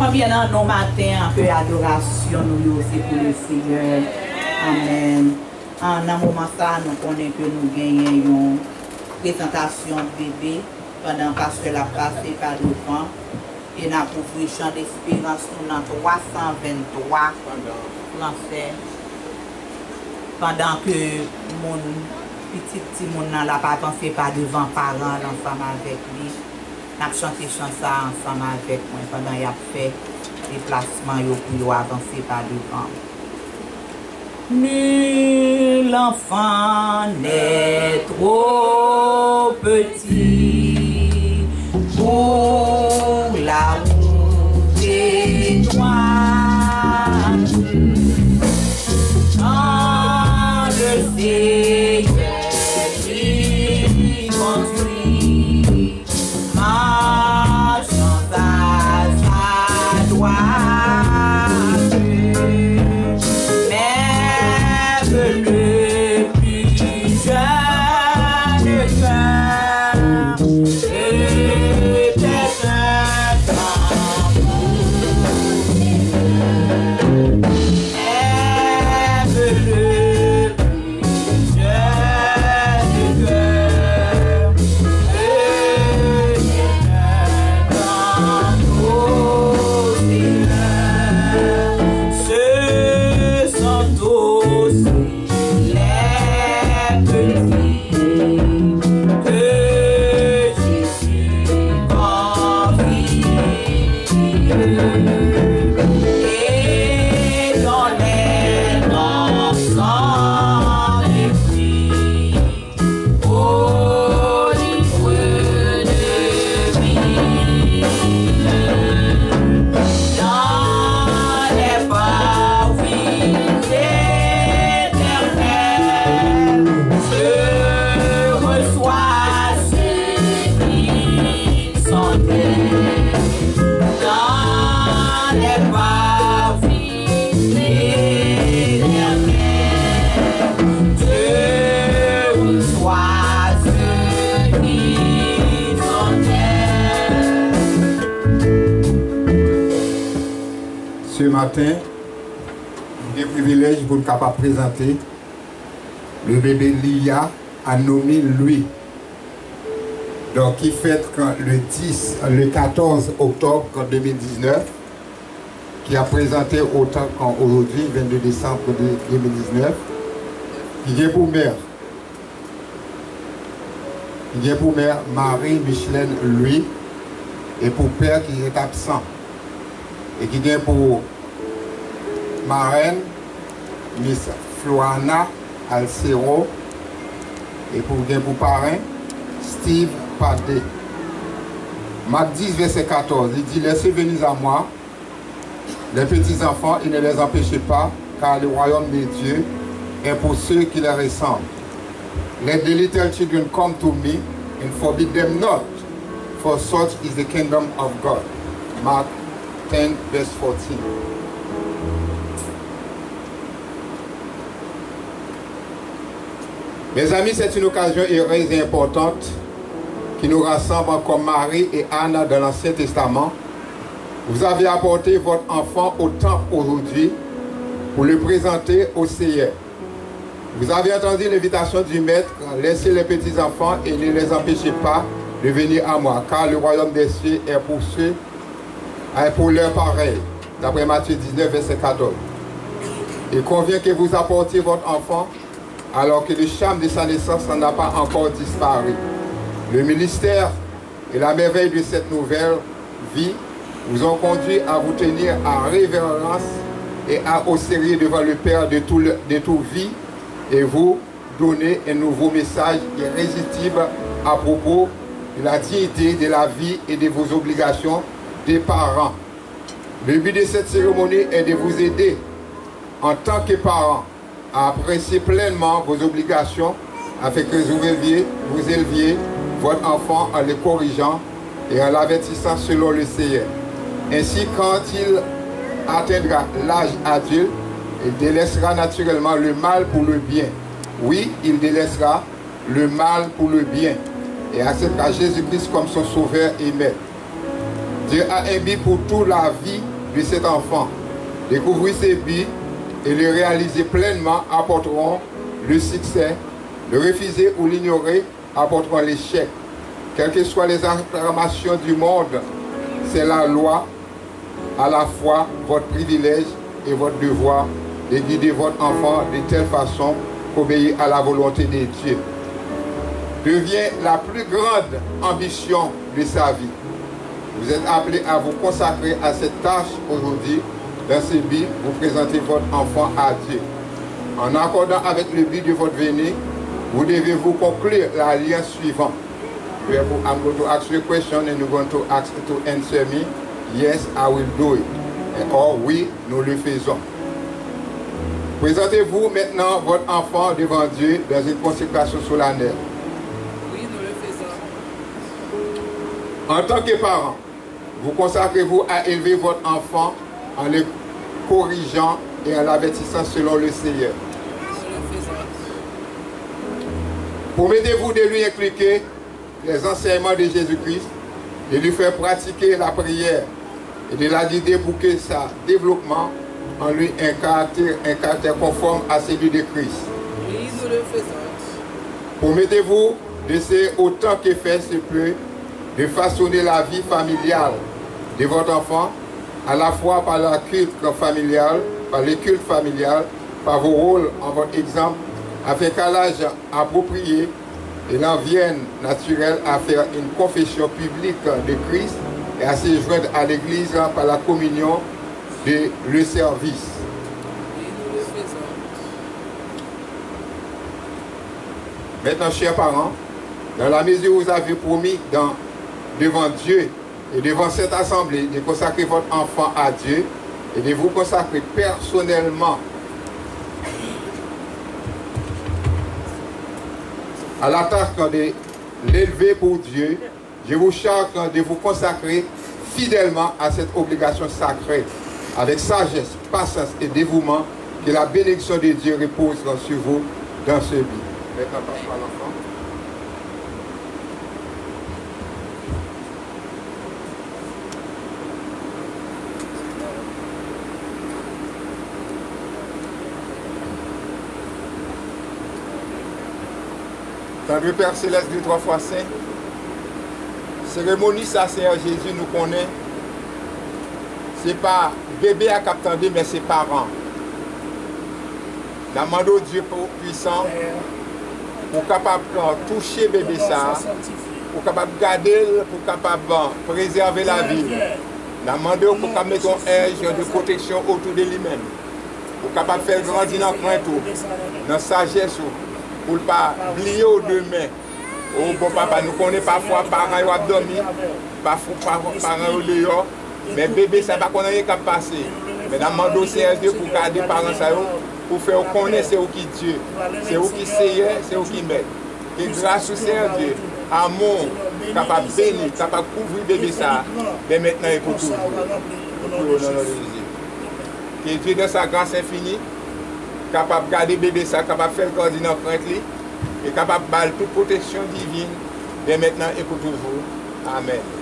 Mwen vye nan nou maten anpe adorasyon nou yo se pou le Seigneur. Amen. An nan mouman sa nou konen ke nou genyen yon prezentasyon bebe panan paske la pase pa devan. E nan poufri chan d'espirans nou nan 323 lansè. Pendan ke moun pitit ti moun nan la patanse pa devan paran lansan avèk li. Nous avons chanté ça ensemble avec moi pendant qu'il a fait déplacement pour lui avancer par devant. Nul enfant n'est trop petit pour Ce matin, j'ai le privilège pour nous capable présenter le bébé Lia a nommé lui. Donc, qui fête quand le 10, le 14 octobre 2019, qui a présenté autant qu'aujourd'hui, 22 décembre 2019, qui est pour mère. Qui est pour mère Marie-Michelaine lui, et pour père qui est absent et qui vient pour marraine Miss Floana Alcero et pour bien pour parrain Steve Padé. Marc 10, verset 14, il dit Laissez venir à moi les petits enfants et ne les empêchez pas, car le royaume de Dieu est pour ceux qui les ressemblent. Let the little children come to me and forbid them not, for such is the kingdom of God. Mark 10, verse 14. Mes amis, c'est une occasion heureuse et importante qui nous rassemble comme Marie et Anna dans l'Ancien Testament. Vous avez apporté votre enfant au temple aujourd'hui pour le présenter au Seigneur. Vous avez entendu l'invitation du Maître, laissez les petits-enfants et ne les empêchez pas de venir à moi, car le royaume des cieux est pour ceux, pour leurs pareils, d'après Matthieu 19, verset 14. Il convient que vous apportiez votre enfant alors que le charme de sa naissance n'en a pas encore disparu. Le ministère et la merveille de cette nouvelle vie vous ont conduit à vous tenir en révérence et à sérieux devant le Père de tout, le- de toute vie et vous donner un nouveau message irrésistible à propos de la dignité de la vie et de vos obligations des parents. Le but de cette cérémonie est de vous aider en tant que parents à apprécier pleinement vos obligations afin que vous éleviez, vous éleviez votre enfant en le corrigeant et en l'avertissant selon le Seigneur. Ainsi, quand il atteindra l'âge adulte, il délaissera naturellement le mal pour le bien. Oui, il délaissera le mal pour le bien et acceptera Jésus-Christ comme son sauveur et maître. Dieu a un pour toute la vie de cet enfant. Découvrir ces buts et les réaliser pleinement apporteront le succès. Le refuser ou l'ignorer apporteront l'échec. Quelles que soient les acclamations du monde, c'est la loi, à la fois votre privilège et votre devoir de guider votre enfant de telle façon qu'obéir à la volonté de Dieu devient la plus grande ambition de sa vie. Vous êtes appelé à vous consacrer à cette tâche aujourd'hui. Dans ce but, vous présentez votre enfant à Dieu. En accordant avec le but de votre venue, vous devez vous conclure l'alliance suivante. I'm going to ask you a question and you're going to ask to answer me. Yes, I will do it. Et or oui, nous le faisons. Présentez-vous maintenant votre enfant devant Dieu dans une consécration solennelle. En tant que parent, vous consacrez-vous à élever votre enfant en le corrigeant et en l'avertissant selon le Seigneur? Promettez-vous de lui inculquer les enseignements de Jésus-Christ, de lui faire pratiquer la prière et de la guider pour que sa développement en lui un caractère, un caractère conforme à celui de Christ. Promettez-vous d'essayer autant que faire se peut de façonner la vie familiale de votre enfant, à la fois par la culte familiale, par les cultes familiales, par vos rôles en votre exemple, afin qu'à l'âge approprié, il en vienne naturel à faire une confession publique de Christ et à se joindre à l'Église par la communion de le service. Maintenant, chers parents, dans la mesure où vous avez promis dans- devant Dieu et devant cette assemblée de consacrer votre enfant à Dieu et de vous consacrer personnellement à la tâche de l'élever pour Dieu, je vous charge de vous consacrer fidèlement à cette obligation sacrée, avec sagesse, patience et dévouement, que la bénédiction de Dieu repose sur vous dans ce but. Tandre Père Céleste du 3 fois Saint, seremoni sa Seigneur Jésus nou konen, se pa bebe a kap tande, men se paran. Nan mando Diyo pou pwisan, pou kapab touche bebe sa, pou kapab gade, pou kapab preserve la vil. Nan mando pou kapab meton ej de proteksyon otou de li men. Pou kapab fel grandin an kwen tou, nan sajesou. pou l pa blie ou demen. Ou bon papa, nou konen pa fwa paran yo abdomi, pa fwa paran yo leyo, men bebe sa pa konen ye kap pase. Men nan mando CSD pou kade paran sa yo, pou fe yo konen se yo ki Diyo, se yo ki seye, se yo ki men. E grasou CSD, amon, kapap beni, kapap kouvri bebe sa, ben metnen e pou toujou. Pou yo nan nan lezi. Ki Diyo de sa grase infini, capable de garder bébé ça, capable de faire crainte li, et capable de battre toute protection divine, dès maintenant et pour toujours. Amen.